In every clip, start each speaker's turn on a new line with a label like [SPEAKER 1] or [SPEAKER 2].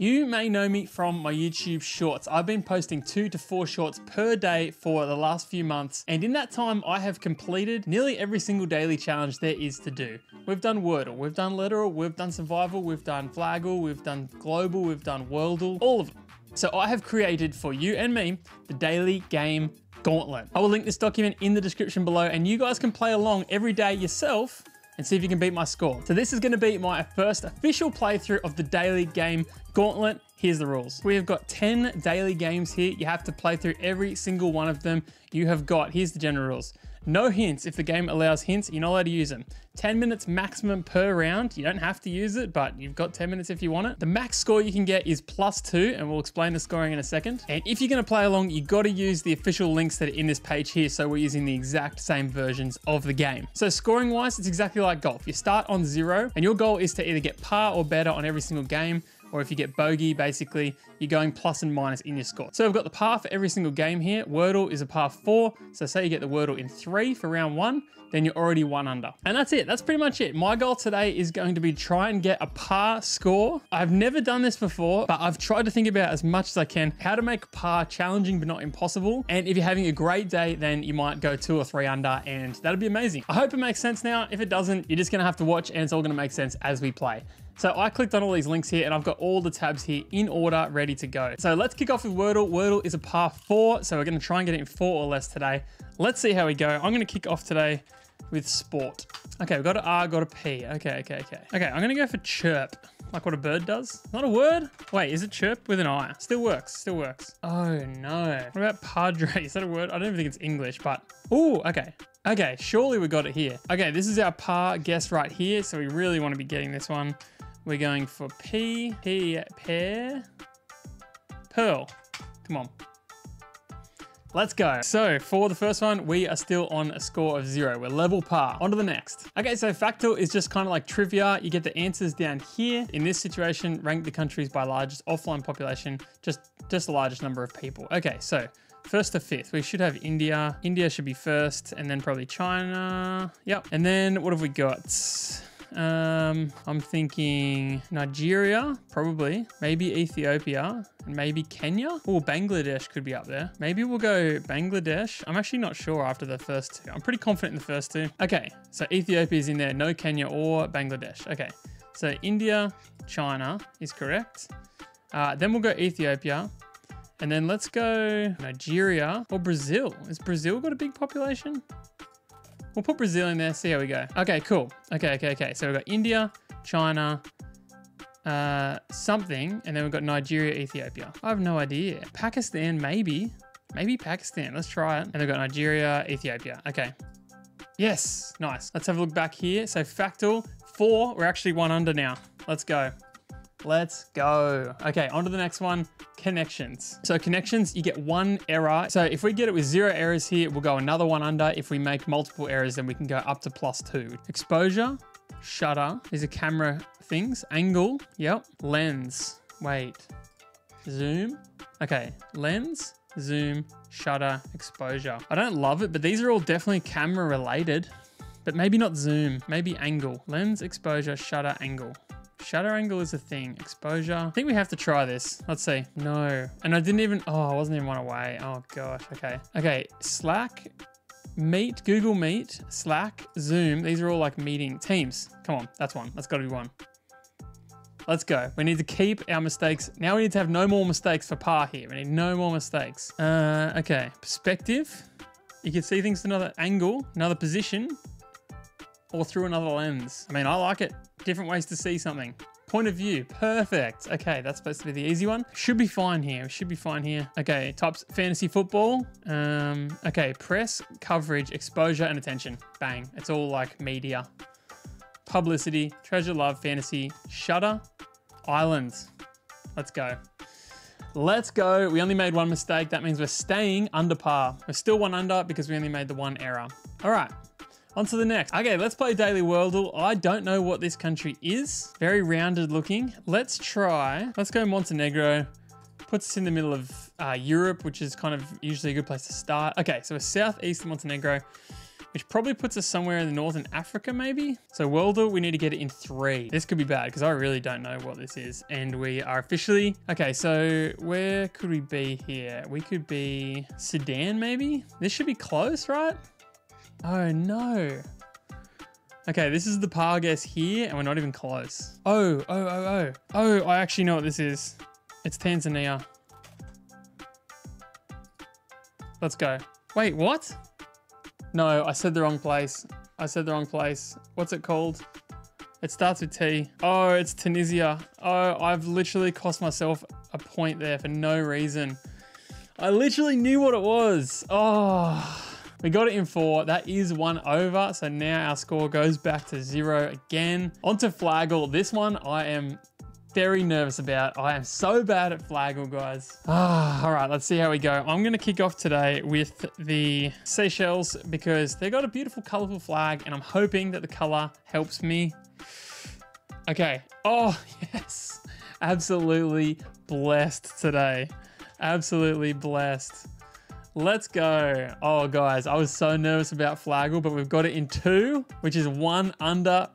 [SPEAKER 1] You may know me from my YouTube shorts. I've been posting two to four shorts per day for the last few months, and in that time, I have completed nearly every single daily challenge there is to do. We've done Wordle, we've done Letteral, we've done Survival, we've done Flaggle, we've done Globle, we've done Worldle, all of them. So I have created for you and me the daily game gauntlet. I will link this document in the description below, and you guys can play along every day yourself and see if you can beat my score. So this is gonna be my first official playthrough of the daily game gauntlet. Here's the rules. We have got 10 daily games here. You have to play through every single one of them. You have got, here's the general rules. No hints. If the game allows hints, you're not allowed to use them. 10 minutes maximum per round. You don't have to use it, but you've got 10 minutes if you want it. The max score you can get is plus two, and we'll explain the scoring in a second. And if you're gonna play along, you gotta use the official links that are in this page here, so we're using the exact same versions of the game. So scoring wise, it's exactly like golf. You start on zero, and your goal is to either get par or better on every single game or if you get bogey, basically, you're going plus and minus in your score. So we've got the par for every single game here. Wordle is a par four. So say you get the Wordle in three for round one, then you're already one under. And that's it. That's pretty much it. My goal today is going to be try and get a par score. I've never done this before, but I've tried to think about as much as I can how to make par challenging but not impossible. And if you're having a great day, then you might go two or three under and that'd be amazing. I hope it makes sense now. If it doesn't, you're just gonna have to watch and it's all gonna make sense as we play. So I clicked on all these links here and I've got all the tabs here in order ready to go. So let's kick off with Wordle. Wordle is a par four, so we're gonna try and get it in four or less today. Let's see how we go. I'm gonna kick off today with sport. Okay, we've got an R, got a P. Okay, okay, okay. Okay, I'm gonna go for chirp, like what a bird does. Not a word? Wait, is it chirp with an I? Still works, still works. Oh no. What about padre? Is that a word? I don't even think it's English, but, oh, okay. Okay, surely we got it here. Okay, this is our par guess right here, so we really wanna be getting this one. We're going for P, P, pear, pearl. Come on. Let's go. So for the first one, we are still on a score of zero. We're level par. On to the next. Okay, so Factal is just kind of like trivia. You get the answers down here. In this situation, rank the countries by largest offline population, just, just the largest number of people. Okay, so first to fifth. We should have India. India should be first and then probably China. Yep. And then what have we got? Um, I'm thinking Nigeria, probably. Maybe Ethiopia, and maybe Kenya. Oh, Bangladesh could be up there. Maybe we'll go Bangladesh. I'm actually not sure after the first two. I'm pretty confident in the first two. Okay, so Ethiopia is in there. No Kenya or Bangladesh. Okay, so India, China is correct. Uh, then we'll go Ethiopia. And then let's go Nigeria or Brazil. Has Brazil got a big population? We'll put Brazil in there, see how we go. Okay, cool. Okay, okay, okay. So we've got India, China, uh, something, and then we've got Nigeria, Ethiopia. I have no idea. Pakistan, maybe. Maybe Pakistan. Let's try it. And they've got Nigeria, Ethiopia. Okay. Yes, nice. Let's have a look back here. So Factal, four. We're actually one under now. Let's go. Let's go. Okay, on to the next one, connections. So connections, you get one error. So if we get it with zero errors here, we'll go another one under. If we make multiple errors, then we can go up to plus two. Exposure, shutter, these are camera things. Angle, yep. Lens, wait. Zoom, okay. Lens, zoom, shutter, exposure. I don't love it, but these are all definitely camera related but maybe not zoom, maybe angle. Lens, exposure, shutter, angle. Shutter angle is a thing. Exposure. I think we have to try this. Let's see. No. And I didn't even, oh, I wasn't even one away. Oh gosh, okay. Okay, Slack, Meet, Google Meet, Slack, Zoom. These are all like meeting teams. Come on, that's one. That's gotta be one. Let's go. We need to keep our mistakes. Now we need to have no more mistakes for par here. We need no more mistakes. Uh, okay, perspective. You can see things to another angle, another position, or through another lens. I mean, I like it. Different ways to see something. Point of view, perfect. Okay, that's supposed to be the easy one. Should be fine here, should be fine here. Okay, types fantasy football. Um, okay, press, coverage, exposure, and attention. Bang, it's all like media. Publicity, treasure, love, fantasy, shutter, islands. Let's go. Let's go. We only made one mistake. That means we're staying under par. We're still one under because we only made the one error. All right. On to the next. Okay, let's play Daily Worldle. I don't know what this country is. Very rounded looking. Let's try. Let's go Montenegro. Puts us in the middle of uh, Europe, which is kind of usually a good place to start. Okay, so we're southeast of Montenegro. which probably puts us somewhere in the northern Africa, maybe. So Worldle, we need to get it in three. This could be bad because I really don't know what this is. And we are officially, okay, so where could we be here? We could be Sudan, maybe? This should be close, right? Oh no. Okay, this is the par guess here, and we're not even close. Oh, oh, oh, oh. Oh, I actually know what this is. It's Tanzania. Let's go. Wait, what? No, I said the wrong place. I said the wrong place. What's it called? It starts with T. Oh, it's Tunisia. Oh, I've literally cost myself a point there for no reason. I literally knew what it was. Oh, we got it in four. That is one over. So now our score goes back to zero again. Onto Flaggle. This one I am very nervous about. I am so bad at Flaggle, guys. Ah, all right, let's see how we go. I'm going to kick off today with the Seychelles because they got a beautiful, colorful flag, and I'm hoping that the color helps me. Okay. Oh, yes. Absolutely blessed today. Absolutely blessed. Let's go. Oh, guys, I was so nervous about Flaggle, but we've got it in two, which is one under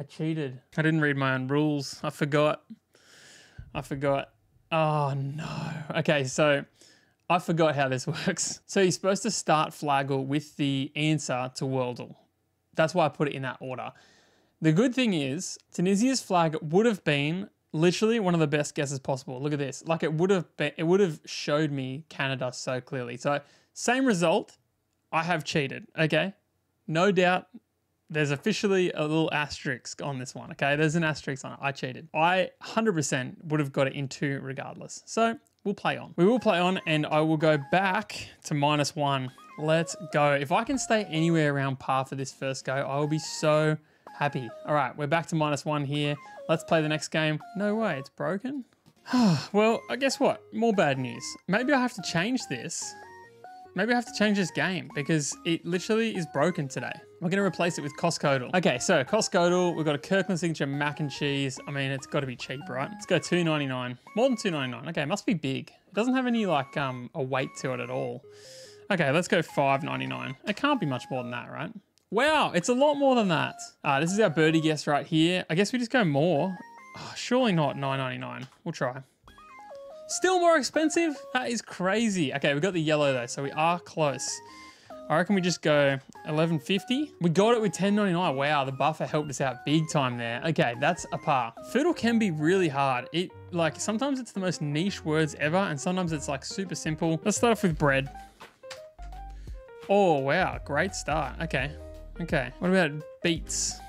[SPEAKER 1] I cheated. I didn't read my own rules. I forgot. I forgot. Oh no. Okay, so I forgot how this works. So you're supposed to start Flaggle with the answer to Worldle. That's why I put it in that order. The good thing is, Tunisia's flag would have been literally one of the best guesses possible. Look at this. Like it would have been, it would have showed me Canada so clearly. So same result. I have cheated. Okay. No doubt there's officially a little asterisk on this one, okay? There's an asterisk on it. I cheated. I 100% would have got it in two regardless. So we'll play on. We will play on and I will go back to minus one. Let's go. If I can stay anywhere around par for this first go, I will be so happy. All right, we're back to minus one here. Let's play the next game. No way, it's broken. well, I guess what? More bad news. Maybe I have to change this Maybe I have to change this game because it literally is broken today. We're going to replace it with Costcodle. Okay, so Costcodle, we've got a Kirkland Signature mac and cheese. I mean, it's got to be cheap, right? Let's go 2.99. More than 2.99. Okay, must be big. It doesn't have any like um a weight to it at all. Okay, let's go 5.99. It can't be much more than that, right? Wow, it's a lot more than that. Uh, this is our birdie guess right here. I guess we just go more. Oh, surely not 9.99. We'll try. Still more expensive? That is crazy. Okay, we got the yellow though, so we are close. I reckon we just go 11.50. We got it with 10.99. Wow, the buffer helped us out big time there. Okay, that's a par. Foodle can be really hard. It like sometimes it's the most niche words ever, and sometimes it's like super simple. Let's start off with bread. Oh wow, great start. Okay, okay. What about beats?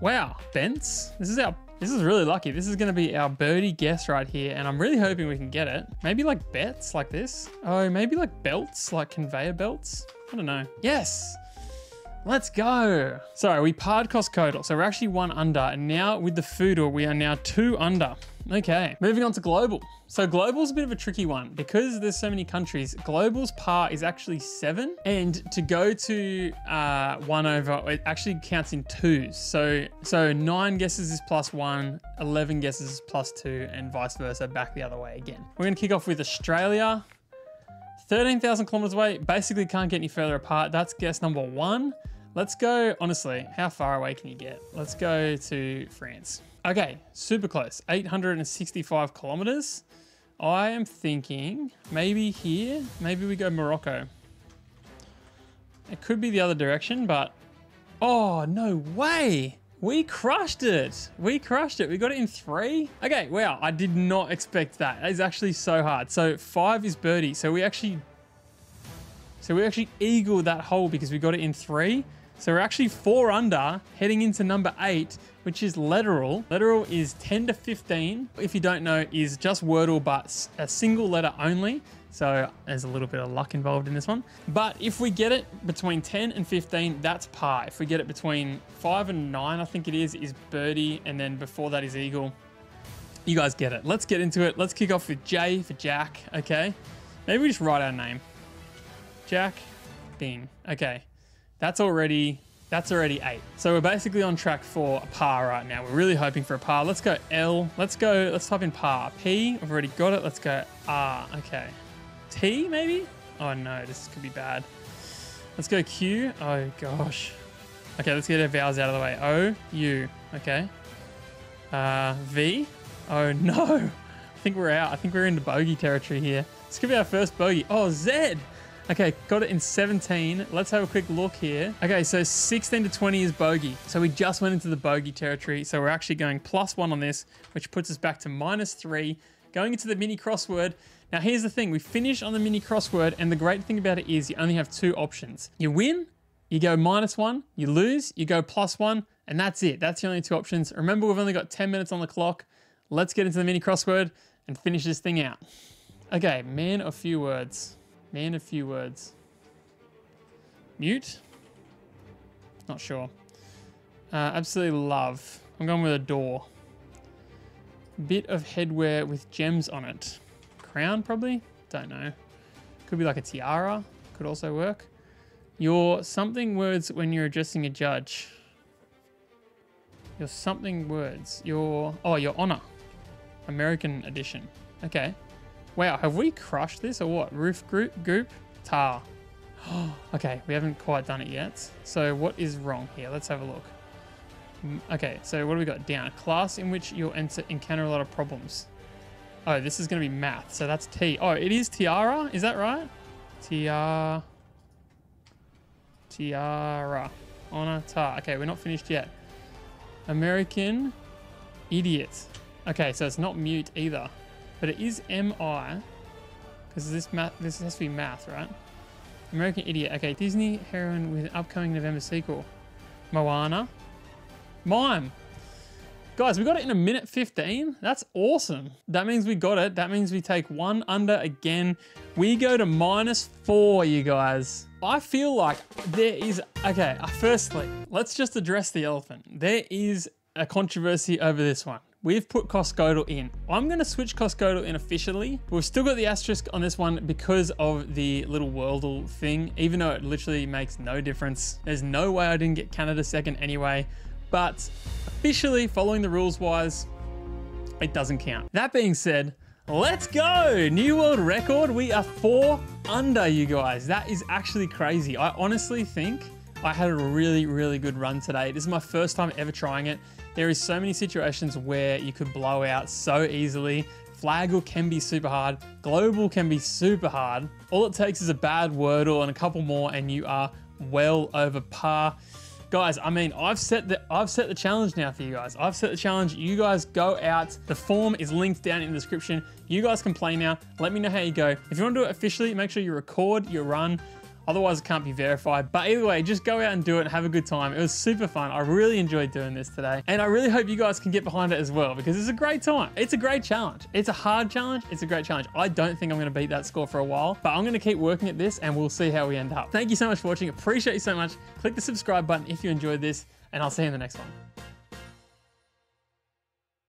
[SPEAKER 1] Wow, bents. This is our this is really lucky. This is to be our birdie guess right here, and I'm really hoping we can get it. Maybe like bets like this. Oh, maybe like belts, like conveyor belts. I don't know. Yes. Let's go. Sorry, we parred Costcodle, so we're actually one under, and now with the Foodle, we are now two under. Okay, moving on to globle. So globle's a bit of a tricky one because there's so many countries. Globle's par is actually seven, and to go to uh, one over, it actually counts in twos. So so nine guesses is plus one, 11 guesses is plus two, and vice versa, back the other way again. We're gonna kick off with Australia. 13,000 kilometers away, basically can't get any further apart. That's guess number one. Let's go, honestly, how far away can you get? Let's go to France. Okay, super close. 865 kilometers. I am thinking maybe here, maybe we go Morocco. It could be the other direction, but oh, no way. We crushed it. We crushed it. We got it in three. Okay, wow. I did not expect that. That is actually so hard. So five is birdie. So we actually, so we actually eagled that hole because we got it in three. So we're actually four under, heading into number eight, which is Letteral. Letteral is 10 to 15. If you don't know, is just Wordle, but a single letter only. So there's a little bit of luck involved in this one. But if we get it between 10 and 15, that's par. If we get it between five and nine, I think it is, is birdie. And then before that is eagle. You guys get it. Let's get into it. Let's kick off with J for Jack. Okay. Maybe we just write our name. Jack Bing. Okay. That's already that's already eight. So we're basically on track for a par right now. We're really hoping for a par. Let's go L. Let's go, let's type in par. P, I've already got it. Let's go R. Okay. T, maybe? Oh no, this could be bad. Let's go Q. Oh gosh. Okay, let's get our vowels out of the way. O, U. Okay. Uh, v. Oh no. I think we're out. I think we're into bogey territory here. This could be our first bogey. Oh, Z. Okay, got it in 17. Let's have a quick look here. Okay, so 16 to 20 is bogey. So we just went into the bogey territory. So we're actually going plus one on this, which puts us back to minus three. Going into the mini crossword. Now here's the thing, we finish on the mini crossword and the great thing about it is you only have two options. You win, you go minus one, you lose, you go plus one, and that's it. That's the only two options. Remember, we've only got 10 minutes on the clock. Let's get into the mini crossword and finish this thing out. Okay, man of few words. Man of few words. Mute? Not sure. Uh, absolutely love. I'm going with a door. Bit of headwear with gems on it. Crown, probably? Don't know. Could be like a tiara. Could also work. Your something words when you're addressing a judge. Your something words. Your... Oh, your honor. American edition. Okay. Wow, have we crushed this or what? Roof group, goop, tar. okay, we haven't quite done it yet. So what is wrong here? Let's have a look. Mm, okay, so what do we got down? Class in which you'll enter, encounter a lot of problems. Oh, this is going to be math. So that's T. Oh, it is tiara. Is that right? Tiara. Tiara. Honor tar. Okay, we're not finished yet. American idiot. Okay, so it's not mute either. But it is MI. Because this math this has to be math, right? American Idiot. Okay, Disney heroine with an upcoming November sequel. Moana. Mime. Guys, we got it in a minute 15. That's awesome. That means we got it. That means we take one under again. We go to minus four, you guys. I feel like there is, okay, uh, firstly, let's just address the elephant. There is a controversy over this one. We've put Costcodle in. I'm gonna switch Costcodle in officially. We've still got the asterisk on this one because of the little Wordle thing, even though it literally makes no difference. There's no way I didn't get Canada second anyway, but officially following the rules wise, it doesn't count. That being said, let's go! New world record, we are four under you guys. That is actually crazy. I honestly think I had a really, really good run today. This is my first time ever trying it. There is so many situations where you could blow out so easily. Flaggle can be super hard. Globle can be super hard. All it takes is a bad Wordle and a couple more and you are well over par. Guys, I mean, I've set the I've set the challenge now for you guys. I've set the challenge. You guys go out. The form is linked down in the description. You guys can play now. Let me know how you go. If you want to do it officially, make sure you record your run. Otherwise, it can't be verified. But either way, just go out and do it and have a good time. It was super fun. I really enjoyed doing this today. And I really hope you guys can get behind it as well because it's a great time. It's a great challenge. It's a hard challenge. It's a great challenge. I don't think I'm going to beat that score for a while, but I'm going to keep working at this and we'll see how we end up. Thank you so much for watching. Appreciate you so much. Click the subscribe button if you enjoyed this and I'll see you in the next one.